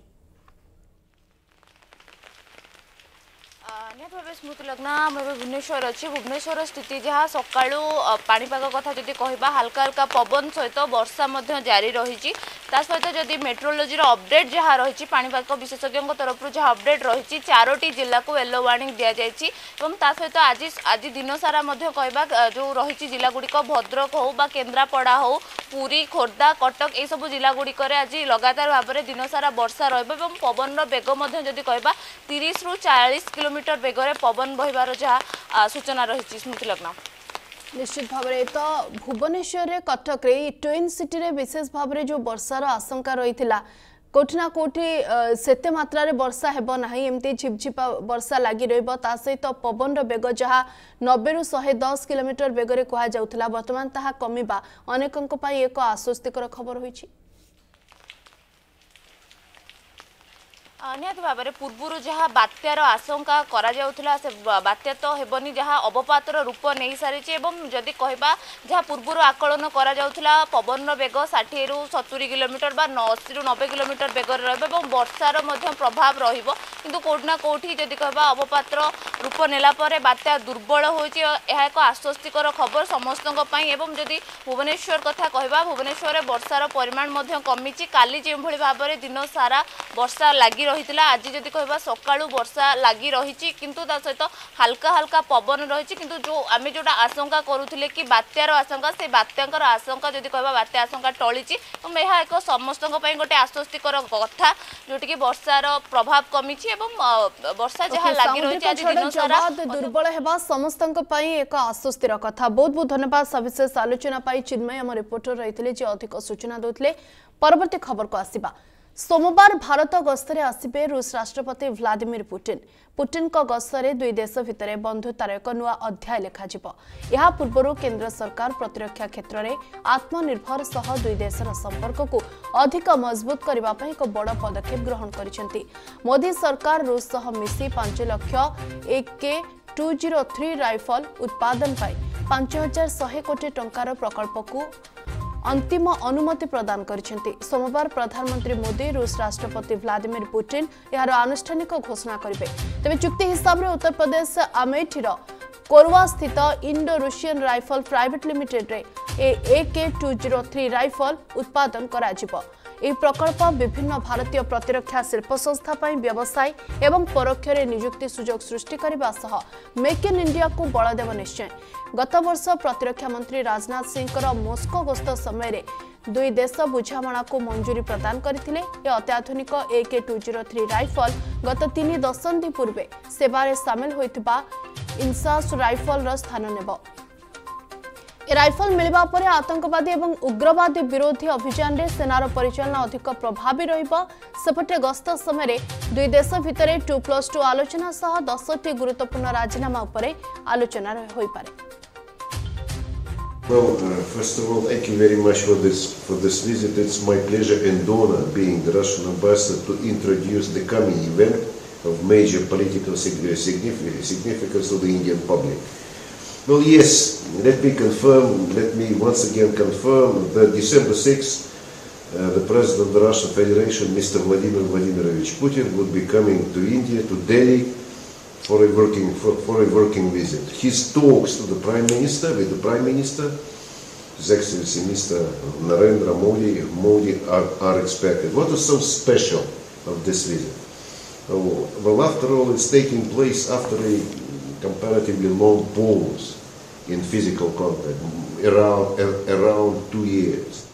ନିହାତି ଭାବେ ସ୍ମୃତି ଲଗ୍ନା ମୁଁ ଏବେ ଭୁବନେଶ୍ୱର ଅଛି। ଭୁବନେଶ୍ୱର ସ୍ଥିତି ଯାହା ସକାଳୁ ଅ, ପାଣିପାଗ କଥା ଯଦି କହିବା ହାଲକା ହାଲକା ପବନ ସହିତ ବର୍ଷା ମଧ୍ୟ ଜାରି ରହିଛି। ତା ସହିତ ଯଦି ମେଟ୍ରୋଲୋଜିର ଅପଡେଟ୍ ଯାହା ରହିଛି ପାଣିପାଗ ବିଶେଷଜ୍ଞଙ୍କ ତରଫରୁ ଯାହା ଅପଡେଟ୍ ରହିଛି ଚାରୋଟି ଜିଲ୍ଲାକୁ ୟେଲୋ ୱାର୍ଣ୍ଣିଂ ଦିଆଯାଇଛି ଏବଂ ତା ସହିତ ଆଜି ଆଜି ଦିନ ସାରା ମଧ୍ୟ କହିବା ଅ, ଯେଉଁ ରହିଛି ଜିଲ୍ଲାଗୁଡ଼ିକ ଭଦ୍ରକ ହେଉ ବା କେନ୍ଦ୍ରାପଡ଼ା ହେଉ ପୁରୀ ଖୋର୍ଦ୍ଧା କଟକ ଏହିସବୁ ଜିଲ୍ଲାଗୁଡ଼ିକରେ ଆଜି ଲଗାତାର ଭାବରେ ଦିନସାରା ବର୍ଷା ରହିବ ଏବଂ ପବନର ବେଗ ମଧ୍ୟ ଯଦି କହିବା ତିରିଶରୁ ଚାଳିଶ କିଲୋମିଟର ବେଗରେ ପବନ ବହିବାର ଯାହା ଆ, ସୂଚନା ରହିଛି ସ୍ମୃତି ଲଗ୍ନ ନିଶ୍ଚିତ ଭାବରେ ତ ଭୁବନେଶ୍ୱରରେ କଟକରେ ଏଇ ଟ୍ୱିନ୍ ସିଟିରେ ବିଶେଷ ଭାବରେ ଯେଉଁ ବର୍ଷାର ଆଶଙ୍କା ରହିଥିଲା କୋଉଠି ନା କୋଉଠି ଅ, ସେତେ ମାତ୍ରାରେ ବର୍ଷା ହେବ ନାହିଁ ଏମିତି ଝିପଝିପା ବର୍ଷା ଲାଗି ରହିବ ତା ସହିତ ପବନର ବେଗ ଯାହା ନବେରୁ ଶହେ ଦଶ କିଲୋମିଟର ବେଗରେ କୁହାଯାଉଥିଲା ବର୍ତ୍ତମାନ ତାହା କମିବା ଅନେକଙ୍କ ପାଇଁ ଏକ ଆଶ୍ୱସ୍ତିକର ଖବର ନିହାତି ଭାବରେ ପୂର୍ବରୁ ଯାହା ବାତ୍ୟାର ଆଶଙ୍କା କରାଯାଉଥିଲା ସେ ବାତ୍ୟା ତ ହେବନି ଯାହା ଅବପାତର ରୂପ ନେଇସାରିଛି ଏବଂ ଯଦି କହିବା ଯାହା ପୂର୍ବରୁ ଆକଳନ କରାଯାଉଥିଲା ପବନର ବେଗ ଷାଠିଏରୁ ସତୁରି କିଲୋମିଟର ବା ଅଶୀରୁ ନବେ କିଲୋମିଟର ବେଗରେ ରହିବ ଏବଂ ବର୍ଷାର ମଧ୍ୟ ପ୍ରଭାବ ରହିବ। କିନ୍ତୁ କେଉଁଠି ନା କେଉଁଠି ଯଦି କହିବା ଅବପାତର ରୂପ ନେଲା ପରେ ବାତ୍ୟା ଦୁର୍ବଳ ହେଉଛି ଏହା ଏକ ଆଶ୍ୱସ୍ତିକର ଖବର ସମସ୍ତଙ୍କ ପାଇଁ ଏବଂ ଯଦି ଭୁବନେଶ୍ୱର କଥା କହିବା ଭୁବନେଶ୍ୱରରେ ବର୍ଷାର ପରିମାଣ ମଧ୍ୟ କମିଛି କାଲି ଯେଉଁଭଳି ଭାବରେ ଦିନ ସାରା ବର୍ଷା ଲାଗି ରହିଥିଲା ଆଜି ଯଦି କହିବା ସକାଳୁ ବର୍ଷା ଲାଗି ରହିଛି କିନ୍ତୁ ତା ସହିତ ହାଲକା ହାଲକା ପବନ ରହିଛି କିନ୍ତୁ ଯେଉଁ ଆମେ ଯେଉଁଟା ଆଶଙ୍କା କରୁଥିଲେ କି ବାତ୍ୟାର ଆଶଙ୍କା ସେ ବାତ୍ୟାଙ୍କର ଆଶଙ୍କା ଯଦି କହିବା ବାତ୍ୟା ଆଶଙ୍କା ଟଳିଛି ଏବଂ ଏହା ଏକ ସମସ୍ତଙ୍କ ପାଇଁ ଗୋଟେ ଆଶ୍ୱସ୍ତିକର କଥା ଯେଉଁଠିକି ବର୍ଷାର ପ୍ରଭାବ କମିଛି ଏବଂ ଅ, ବର୍ଷା ଯାହା ଓକେ, ଲାଗି ରହିଛି ସାମୁଦ୍ରିକ ଆଜି ଝଡ଼ ଦିନ ଜବାଦ ଦୁର୍ବଳ ହେବା ସମସ୍ତଙ୍କ ପାଇଁ ଏକ ଆଶ୍ୱସ୍ତିର କଥା। ବହୁତ ବହୁତ ଧନ୍ୟବାଦ ସବିଶେଷ ଆଲୋଚନା ପାଇଁ ଚିନ୍ମୟ। ଆମ ରିପୋର୍ଟର ରହିଥିଲେ ଯେ ଅଧିକ ସୂଚନା ଦେଉଥିଲେ। ପରବର୍ତ୍ତୀ ଖବରକୁ ଆସିବା। ସୋମବାର ଭାରତ ଗସ୍ତରେ ଆସିବେ ରୁଷ ରାଷ୍ଟ୍ରପତି ଭ୍ଲାଦିମିର ପୁଟିନ ପୁଟିନଙ୍କ ଗସ୍ତରେ ଦୁଇ ଦେଶ ଭିତରେ ବନ୍ଧୁତାର ଏକ ନୂଆ ଅଧ୍ୟାୟ ଲେଖାଯିବ। ଏହା ପୂର୍ବରୁ କେନ୍ଦ୍ର ସରକାର ପ୍ରତିରକ୍ଷା କ୍ଷେତ୍ରରେ ଆତ୍ମନିର୍ଭର ସହ ଦୁଇ ଦେଶର ସମ୍ପର୍କକୁ ଅଧିକ ମଜବୁତ କରିବା ପାଇଁ ଏକ ବଡ଼ ପଦକ୍ଷେପ ଗ୍ରହଣ କରିଛନ୍ତି। ମୋଦି ସରକାର ରୁଷ ସହ ମିଶି ପାଞ୍ଚ ଲକ୍ଷ AK two zero three rifle ଉତ୍ପାଦନ ପାଇଁ ପାଞ୍ଚ ହଜାର ଶହେ କୋଟି ଟଙ୍କାର ପ୍ରକଳ୍ପକୁ ଅନ୍ତିମ ଅନୁମତି ପ୍ରଦାନ କରିଛନ୍ତି ସୋମବାର ପ୍ରଧାନମନ୍ତ୍ରୀ ମୋଦି ରୁଷ ରାଷ୍ଟ୍ରପତି ଭ୍ଲାଦିମିର ପୁଟିନ ଏହାର ଆନୁଷ୍ଠାନିକ ଘୋଷଣା କରିବେ ତେବେ ଚୁକ୍ତି ହିସାବରେ ଉତ୍ତରପ୍ରଦେଶ ଆମେଠିର କୋରୱା ସ୍ଥିତ Indo Russian rifle private ଲିମିଟେଡରେ AK two zero three rifle ଉତ୍ପାଦନ କରାଯିବ ଏହି ପ୍ରକଳ୍ପ ବିଭିନ୍ନ ଭାରତୀୟ ପ୍ରତିରକ୍ଷା ଶିଳ୍ପ ସଂସ୍ଥା ପାଇଁ ବ୍ୟବସାୟ ଏବଂ ପରୋକ୍ଷରେ ନିଯୁକ୍ତି ସୁଯୋଗ ସୃଷ୍ଟି କରିବା ସହ ମେକ୍ ଇନ୍ ଇଣ୍ଡିଆକୁ ବଳ ଦେବ ନିଶ୍ଚୟ। ଗତ ବର୍ଷ ପ୍ରତିରକ୍ଷା ମନ୍ତ୍ରୀ ରାଜନାଥ ସିଂଙ୍କର ମସ୍କୋ ଗସ୍ତ ସମୟରେ ଦୁଇ ଦେଶ ବୁଝାମଣାକୁ ମଞ୍ଜୁରୀ ପ୍ରଦାନ କରିଥିଲେ। ଏ ଅତ୍ୟାଧୁନିକ AK two zero three rifle ଗତ ତିନି ଦଶନ୍ଧି ପୂର୍ବେ ସେବାରେ ସାମିଲ ହୋଇଥିବା ଇନସାସ ରାଇଫଲର ସ୍ଥାନ ନେବ। ରାଇଫଲ ମିଳିବା ପରେ ଆତଙ୍କବାଦୀ ଏବଂ ଉଗ୍ରବାଦୀ ବିରୋଧୀ ଅଭିଯାନରେ ସେନାର ପରିଚାଳନା ଅଧିକ ପ୍ରଭାବୀ ରହିବ ସେପଟେ ଗସ୍ତ ସମୟରେ ଦୁଇ ଦେଶ ଭିତରେ ଟୁ ପ୍ଲସ୍ ଟୁ ଆଲୋଚନା ସହ ଦଶଟି ଗୁରୁତ୍ୱପୂର୍ଣ୍ଣ ରାଜିନାମା ଉପରେ ଆଲୋଚନା ହୋଇପାରେ Well, uh, first of all, thank you very much for this for this visit. It's my pleasure and honor, being the Russian ambassador, to introduce the coming event of major political sig- signifi- significance to the Indian public. Well, yes, let me confirm, let me once again confirm that December 6th, uh, the President of the Russian Federation, Mr. Vladimir Vladimirovich Putin, would be coming to India, to Delhi, for a working for, for a working visit. His talks to the Prime Minister, with the Prime Minister, His Excellency Mr. Narendra Modi, Modi are, are expected. What is so special of this visit? Oh, well, after all, it's taking place after a comparatively long pause in physical contact, around, around two years.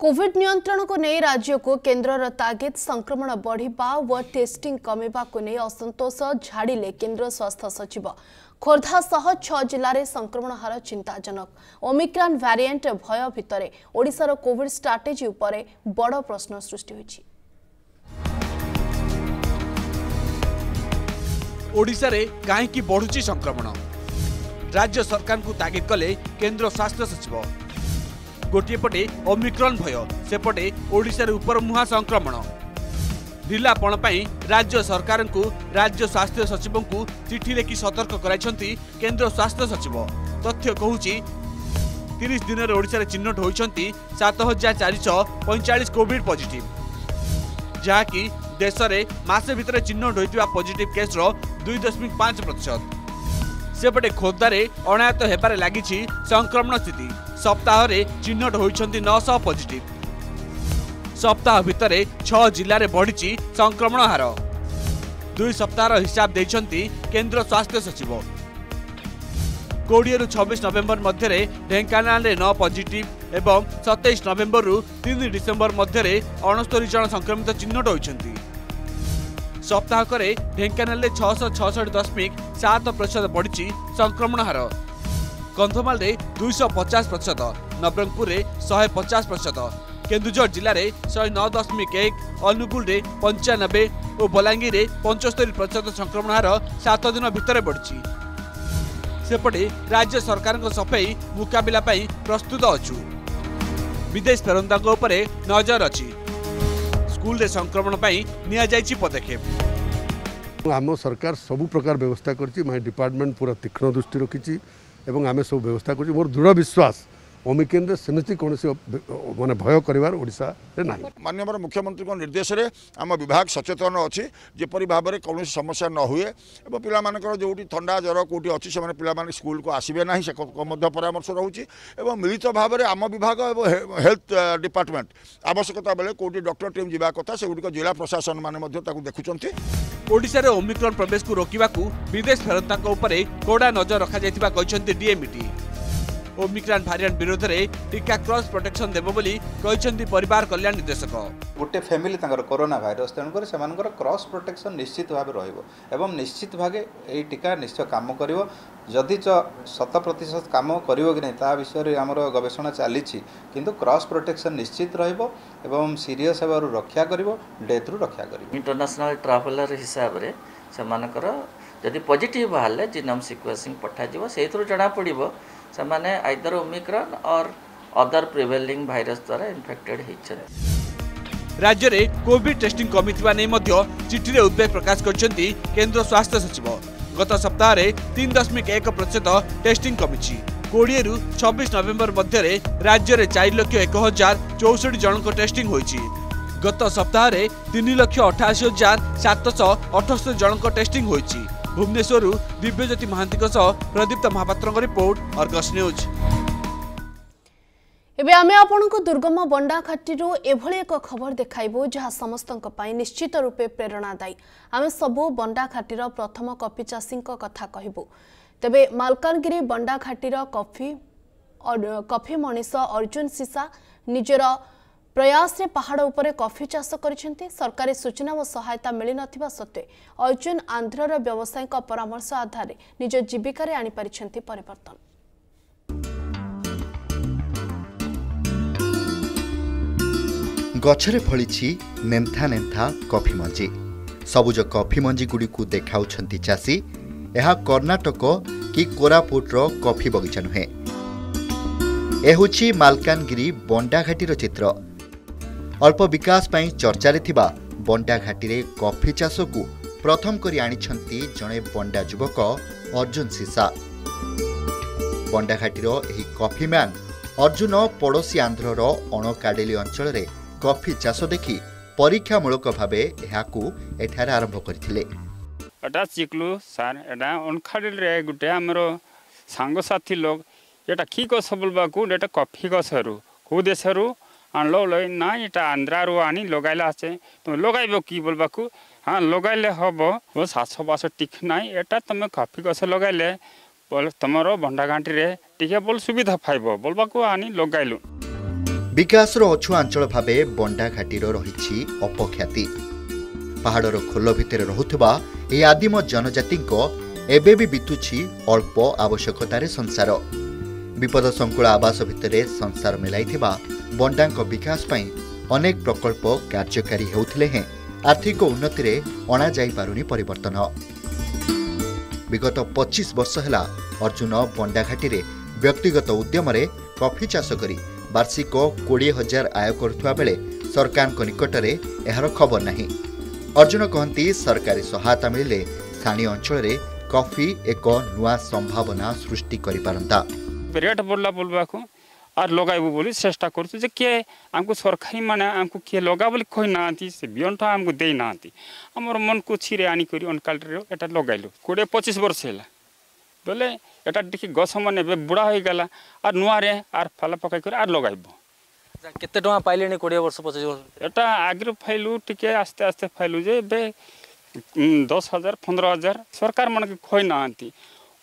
Covid ନିୟନ୍ତ୍ରଣକୁ ନେଇ ରାଜ୍ୟକୁ କେନ୍ଦ୍ରର ତାଗିଦ ସଂକ୍ରମଣ ବଢ଼ିବା ଓ testing କମିବାକୁ ନେଇ ଅସନ୍ତୋଷ ଝାଡ଼ିଲେ କେନ୍ଦ୍ର ସ୍ୱାସ୍ଥ୍ୟ ସଚିବ ଖୋର୍ଦ୍ଧା ସହ ଛଅ ଜିଲ୍ଲାରେ ସଂକ୍ରମଣ ହାର ଚିନ୍ତାଜନକ ଓମିକ୍ରାନ୍ ଭ୍ୟାରିଏଣ୍ଟ ଭୟ ଭିତରେ ଓଡ଼ିଶାର କୋଭିଡ୍ ଷ୍ଟ୍ରାଟେଜି ଉପରେ ବଡ଼ ପ୍ରଶ୍ନ ସୃଷ୍ଟି ହୋଇଛି ଓଡ଼ିଶାରେ କାହିଁକି ବଢ଼ୁଛି ସଂକ୍ରମଣ? ରାଜ୍ୟ ସରକାରଙ୍କୁ ତାଗିଦ କଲେ କେନ୍ଦ୍ର ସ୍ୱାସ୍ଥ୍ୟ ସଚିବ। ଗୋଟିଏ ପଟେ ଓମିକ୍ରନ୍ ଭୟ ସେପଟେ ଓଡ଼ିଶାରେ ଉପରମୁହାଁ ସଂକ୍ରମଣ। ଢିଲାପଣ ପାଇଁ ରାଜ୍ୟ ସରକାରଙ୍କୁ ରାଜ୍ୟ ସ୍ୱାସ୍ଥ୍ୟ ସଚିବଙ୍କୁ ଚିଠି ଲେଖି ସତର୍କ କରାଇଛନ୍ତି କେନ୍ଦ୍ର ସ୍ୱାସ୍ଥ୍ୟ ସଚିବ। ତଥ୍ୟ କହୁଛି ତିରିଶ ଦିନରେ ଓଡ଼ିଶାରେ ଚିହ୍ନଟ ହୋଇଛନ୍ତି ସାତ ହଜାର ଚାରିଶହ ପଇଁଚାଳିଶ କୋଭିଡ୍ ପଜିଟିଭ୍। ଯାହାକି ଦେଶରେ ମାସେ ଭିତରେ ଚିହ୍ନଟ ହୋଇଥିବା ପଜିଟିଭ୍ କେସ୍ର ଦୁଇ ଦଶମିକ ପାଞ୍ଚ ପ୍ରତିଶତ। ସେପଟେ ଖୋର୍ଦ୍ଧାରେ ଅଣାୟତ ହେବାରେ ଲାଗିଛି ସଂକ୍ରମଣ ସ୍ଥିତି। ସପ୍ତାହରେ ଚିହ୍ନଟ ହୋଇଛନ୍ତି ନଅଶହ ପଜିଟିଭ୍। ସପ୍ତାହ ଭିତରେ ଛଅ ଜିଲ୍ଲାରେ ବଢ଼ିଛି ସଂକ୍ରମଣ ହାର। ଦୁଇ ସପ୍ତାହର ହିସାବ ଦେଇଛନ୍ତି କେନ୍ଦ୍ର ସ୍ୱାସ୍ଥ୍ୟ ସଚିବ। କୋଡ଼ିଏରୁ ଛବିଶ ନଭେମ୍ବର ମଧ୍ୟରେ ଢେଙ୍କାନାଳରେ ନଅ ପଜିଟିଭ୍ ଏବଂ ସତେଇଶ ନଭେମ୍ବରରୁ ତିନି ଡିସେମ୍ବର ମଧ୍ୟରେ ଅଣସ୍ତରୀ ଜଣ ସଂକ୍ରମିତ ଚିହ୍ନଟ ହୋଇଛନ୍ତି। ସପ୍ତାହକରେ ଢେଙ୍କାନାଳରେ ଛଅଶହ ଛଅଷଠି ଦଶମିକ ସାତ ପ୍ରତିଶତ ବଢ଼ିଛି ସଂକ୍ରମଣ ହାର। କନ୍ଧମାଳରେ ଦୁଇଶହ ପଚାଶ ପ୍ରତିଶତ ନବରଙ୍ଗପୁରରେ ଶହେ ପଚାଶ ପ୍ରତିଶତ କେନ୍ଦୁଝର ଜିଲ୍ଲାରେ ଶହେ ନଅ ଦଶମିକ ଏକ ଅନୁଗୁଳରେ ପଞ୍ଚାନବେ ଓ ବଲାଙ୍ଗୀରରେ ପଞ୍ଚସ୍ତରୀ ପ୍ରତିଶତ ସଂକ୍ରମଣ ହାର ସାତ ଦିନ ଭିତରେ ବଢ଼ିଛି। ସେପଟେ ରାଜ୍ୟ ସରକାରଙ୍କ ସଫେଇ ମୁକାବିଲା ପାଇଁ ପ୍ରସ୍ତୁତ ଅଛୁ। ବିଦେଶ ଫେରନ୍ତାଙ୍କ ଉପରେ ନଜର ଅଛି। ସ୍କୁଲରେ ସଂକ୍ରମଣ ପାଇଁ ନିଆଯାଇଛି ପଦକ୍ଷେପ। ଆମ ସରକାର ସବୁ ପ୍ରକାର ବ୍ୟବସ୍ଥା କରିଛି ମାଇ ଡିପାର୍ଟମେଣ୍ଟ ପୁରା ତୀକ୍ଷ୍ଣ ଦୃଷ୍ଟି ରଖିଛି ଏବଂ ଆମେ ସବୁ ବ୍ୟବସ୍ଥା କରିଛୁ। ମୋର ଦୃଢ଼ ବିଶ୍ୱାସ ଓମିକେନ୍ରେ ସେମିତି କୌଣସି ମାନେ ଭୟ କରିବାର ଓଡ଼ିଶାରେ ନାହିଁ। ମାନ୍ୟବର ମୁଖ୍ୟମନ୍ତ୍ରୀଙ୍କ ନିର୍ଦ୍ଦେଶରେ ଆମ ବିଭାଗ ସଚେତନ ଅଛି ଯେପରି ଭାବରେ କୌଣସି ସମସ୍ୟା ନ ହୁଏ ଏବଂ ପିଲାମାନଙ୍କର ଯେଉଁଠି ଥଣ୍ଡା ଜ୍ୱର କେଉଁଠି ଅଛି ସେମାନେ ପିଲାମାନେ ସ୍କୁଲକୁ ଆସିବେ ନାହିଁ ସେ ମଧ୍ୟ ପରାମର୍ଶ ରହୁଛି ଏବଂ ମିଳିତ ଭାବରେ ଆମ ବିଭାଗ ଏବଂ ହେଲ୍ଥ ଡିପାର୍ଟମେଣ୍ଟ ଆବଶ୍ୟକତା ବେଳେ କେଉଁଠି ଡକ୍ଟର ଟିମ୍ ଯିବା କଥା ସେଗୁଡ଼ିକ ଜିଲ୍ଲା ପ୍ରଶାସନ ମାନେ ମଧ୍ୟ ତାକୁ ଦେଖୁଛନ୍ତି। ଓଡ଼ିଶାରେ ଓମିକ୍ରନ୍ ପ୍ରବେଶକୁ ରୋକିବାକୁ ବିଦେଶ ଫେରନ୍ତାଙ୍କ ଉପରେ କଡ଼ା ନଜର ରଖାଯାଇଥିବା କହିଛନ୍ତି ଡିଏମ୍ଇଟି। ଓମିକ୍ରାନ୍ ଭାରିଆଣ୍ଟ ବିରୋଧରେ ଟିକା କ୍ରସ୍ ପ୍ରୋଟେକ୍ସନ ଦେବ ବୋଲି କହିଛନ୍ତି ପରିବାର କଲ୍ୟାଣ ନିର୍ଦ୍ଦେଶକ। ଗୋଟେ ଫ୍ୟାମିଲି ତାଙ୍କର କରୋନା ଭାଇରସ୍ ତେଣୁକରି ସେମାନଙ୍କର କ୍ରସ୍ ପ୍ରୋଟେକ୍ସନ୍ ନିଶ୍ଚିତ ଭାବେ ରହିବ ଏବଂ ନିଶ୍ଚିତ ଭାବେ ଏହି ଟୀକା ନିଶ୍ଚୟ କାମ କରିବ। ଯଦି ଚ ଶତ ପ୍ରତିଶତ କାମ କରିବ କି ନାହିଁ ତା ବିଷୟରେ ଆମର ଗବେଷଣା ଚାଲିଛି। କିନ୍ତୁ କ୍ରସ୍ ପ୍ରୋଟେକ୍ସନ୍ ନିଶ୍ଚିତ ରହିବ ଏବଂ ସିରିୟସ୍ ହେବାରୁ ରକ୍ଷା କରିବ ଡେଥ୍ରୁ ରକ୍ଷା କରିବ। ଇଣ୍ଟରନ୍ୟାସନାଲ୍ ଟ୍ରାଭେଲର ହିସାବରେ ସେମାନଙ୍କର ଯଦି ପଜିଟିଭ୍ ବାହାରିଲେ ଜିନୋମ୍ ସିକ୍ୱେନ୍ସିଂ ପଠାଯିବ ସେଇଥିରୁ ଜଣାପଡ଼ିବ ସେମାନେ either omicron or other prevailing virus ଦ୍ୱାରା ଇନଫେକ୍ଟେଡ୍ ହେଇଛନ୍ତି ରାଜ୍ୟରେ କୋଭିଡ୍ ଟେଷ୍ଟିଂ କମିଥିବା ନେଇ ମଧ୍ୟ ଚିଠିରେ ଉଦ୍ବେଗ ପ୍ରକାଶ କରିଛନ୍ତି କେନ୍ଦ୍ର ସ୍ୱାସ୍ଥ୍ୟ ସଚିବ ଗତ ସପ୍ତାହରେ ତିନି ଦଶମିକ ଏକ ପ୍ରତିଶତ ଟେଷ୍ଟିଂ କମିଛି କୋଡ଼ିଏରୁ ଛବିଶ ନଭେମ୍ବର ମଧ୍ୟରେ ରାଜ୍ୟରେ ଚାରି ଲକ୍ଷ ଏକ ହଜାର ଚଉଷଠି ଜଣଙ୍କ ଟେଷ୍ଟିଂ ହୋଇଛି ଗତ ସପ୍ତାହରେ ତିନି ଲକ୍ଷ ଅଠାଅଶୀ ହଜାର ସାତଶହ ଅଠସ୍ତରୀ ଜଣଙ୍କ ଟେଷ୍ଟିଂ ହୋଇଛି ଭୁବନେଶ୍ୱରରୁ ଦିବ୍ୟଜ୍ୟୋତି ମହାନ୍ତିଙ୍କ ସହ ପ୍ରଦୀପ୍ତ ମହାପାତ୍ରଙ୍କ ରିପୋର୍ଟ ଅର୍ଗସ୍ ନ୍ୟୁଜ୍ ଏବେ ଆମେ ଆପଣଙ୍କୁ ଦୁର୍ଗମ ବଣ୍ଡାଘାଟିରୁ ଏଭଳି ଏକ ଖବର ଦେଖାଇବୁ ଯାହା ସମସ୍ତଙ୍କ ପାଇଁ ନିଶ୍ଚିତ ରୂପେ ପ୍ରେରଣାଦାୟୀ। ଆମେ ସବୁ ବଣ୍ଡାଘାଟିର ପ୍ରଥମ କଫି ଚାଷୀଙ୍କ କଥା କହିବୁ। ତେବେ ମାଲକାନଗିରି ବଣ୍ଡାଘାଟିର କଫି କଫି ମଣିଷ ଅର୍ଜୁନ ସିସା ନିଜର ପ୍ରୟାସରେ ପାହାଡ଼ ଉପରେ କଫି ଚାଷ କରିଛନ୍ତି। ସରକାରୀ ସୂଚନା ଓ ସହାୟତା ମିଳିନଥିବା ସତ୍ତ୍ୱେ ଅର୍ଜୁନ ଆନ୍ଧ୍ରର ବ୍ୟବସାୟୀଙ୍କ ପରାମର୍ଶ ଆଧାରରେ ନିଜ ଜୀବିକାରେ ଆଣିପାରିଛନ୍ତି ପରିବର୍ତ୍ତନ। ଗଛରେ ଫଳିଛି ନେନ୍ଥା ନେନ୍ଥା କଫି ମଞ୍ଜି। ସବୁଜ କଫି ମଞ୍ଜିଗୁଡ଼ିକୁ ଦେଖାଉଛନ୍ତି ଚାଷୀ। ଏହା କର୍ଣ୍ଣାଟକ କି କୋରାପୁଟର କଫି ବଗିଚା ନୁହେଁ। ଏ ହେଉଛି ମାଲକାନଗିରି ବଣ୍ଡାଘାଟିର ଚିତ୍ର। ଅଳ୍ପ ବିକାଶ ପାଇଁ ଚର୍ଚ୍ଚାରେ ଥିବା ବଣ୍ଡାଘାଟିରେ କଫି ଚାଷକୁ ପ୍ରଥମ କରି ଆଣିଛନ୍ତି ଜଣେ ବଣ୍ଡା ଯୁବକ ଅର୍ଜୁନ ସିସା ବଣ୍ଡାଘାଟିର ଏହି କଫି ମ୍ୟାନ୍ ଅର୍ଜୁନ ପଡ଼ୋଶୀ ଆନ୍ଧ୍ରର ଅଣକାଡେଲି ଅଞ୍ଚଳରେ କଫି ଚାଷ ଦେଖି ପରୀକ୍ଷାମୂଳକ ଭାବେ ଏହାକୁ ଏଠାରେ ଆରମ୍ଭ କରିଥିଲେ। ଏଟା ଶିଖଲୁ ସାର୍ ଏଟା ଅଣଖାଡ଼ିରେ ଗୋଟେ ଆମର ସାଙ୍ଗସାଥି ଲୋକ ଏଟା କି ଗଛ ବୋଲବାକୁ ଏଟା କଫି ଗଛରୁ କେଉଁ ଦେଶରୁ ଆଣିଲ ନା ଏଟା ଆନ୍ଧ୍ରାରୁ ଆଣି ଲଗାଇଲେ ଆସେ ତୁମେ ଲଗାଇବ କି ବୋଲବାକୁ ହଁ ଲଗାଇଲେ ହେବ ଚାଷବାସ ଟିକେ ନାହିଁ ଏଟା ତୁମେ କଫି ଗଛ ଲଗାଇଲେ ତୁମର ଭଣ୍ଡାଘାଣ୍ଟିରେ ଟିକେ ଭଲ ସୁବିଧା ପାଇବ ବୋଲବାକୁ ଆଣି ଲଗାଇଲୁ ବିକାଶର ଅଛୁଆ ଅଞ୍ଚଳ ଭାବେ ବଣ୍ଡା ଘାଟିର ରହିଛି ଅପଖ୍ୟାତି ପାହାଡ଼ର ଖୋଲ ଭିତରେ ରହୁଥିବା ଏହି ଆଦିମ ଜନଜାତିଙ୍କ ଏବେ ବି ବିତୁଛି ଅଳ୍ପ ଆବଶ୍ୟକତାରେ ସଂସାର ବିପଦ ସଂକୁଳ ଆବାସ ଭିତରେ ସଂସାର ମିଳାଇଥିବା ବଣ୍ଡାଙ୍କ ବିକାଶ ପାଇଁ ଅନେକ ପ୍ରକଳ୍ପ କାର୍ଯ୍ୟକାରୀ ହେଉଥିଲେ ହେଁ ଆର୍ଥିକ ଉନ୍ନତିରେ ଅଣାଯାଇପାରୁନି ପରିବର୍ତ୍ତନ। ବିଗତ ପଚିଶ ବର୍ଷ ହେଲା ଅର୍ଜୁନ ବଣ୍ଡାଘାଟିରେ ବ୍ୟକ୍ତିଗତ ଉଦ୍ୟମରେ କଫି ଚାଷ କରି ବାର୍ଷିକ କୋଡ଼ିଏ ହଜାର ଆୟ କରୁଥିବା ବେଳେ ସରକାରଙ୍କ ନିକଟରେ ଏହାର ଖବର ନାହିଁ। ଅର୍ଜୁନ କହନ୍ତି ସରକାରୀ ସହାୟତା ମିଳିଲେ ସ୍ଥାନୀୟ ଅଞ୍ଚଳରେ କଫି ଏକ ନୂଆ ସମ୍ଭାବନା ସୃଷ୍ଟି କରିପାରନ୍ତା। ରେଟ୍ ବଢ଼ିଲା ବୋଲବାକୁ ଆର୍ ଲଗାଇବୁ ବୋଲି ଚେଷ୍ଟା କରୁଛୁ ଯେ କିଏ ଆମକୁ ସରକାରୀ ମାନେ ଆମକୁ କିଏ ଲଗା ବୋଲି କହିନାହାନ୍ତି ସେ ବିହନଟା ଆମକୁ ଦେଇନାହାନ୍ତି ଆମର ମନକୁ ଛିରେ ଆଣିକରି ଅନକାଲରେ ଏଟା ଲଗାଇଲୁ କୋଡ଼ିଏ ପଚିଶ ବର୍ଷ ହେଲା ବୋଲେ ଏଟା ଟିକେ ଗଛ ମାନେ ଏବେ ବୁଢ଼ା ହୋଇଗଲା ଆର୍ ନୂଆରେ ଆର୍ ଫାଲ ପକାଇକରି ଆର୍ ଲଗାଇବୁ କେତେ ଟଙ୍କା ପାଇଲେଣି କୋଡ଼ିଏ ବର୍ଷ ପଚିଶ ବର୍ଷ ଏଟା ଆଗରୁ ପାଇଲୁ ଟିକେ ଆସ୍ତେ ଆସ୍ତେ ପାଇଲୁ ଯେ ଏବେ ଦଶ ହଜାର ପନ୍ଦର ହଜାର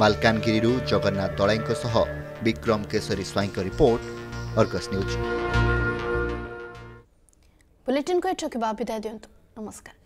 ମାଲକାନଗିରିରୁ ଜଗନ୍ନାଥ ଦଳାଇଙ୍କ ସହ ବିକ୍ରମ କେଶରୀ ସ୍ୱାଇଁଙ୍କ ରିପୋର୍ଟ ଅର୍ଗସ୍ ନ୍ୟୁଜ୍। ବୁଲେଟିନ୍କୁ ଏଠି ରଖିବା ବିଦାୟ ଦିଅନ୍ତୁ। ନମସ୍କାର।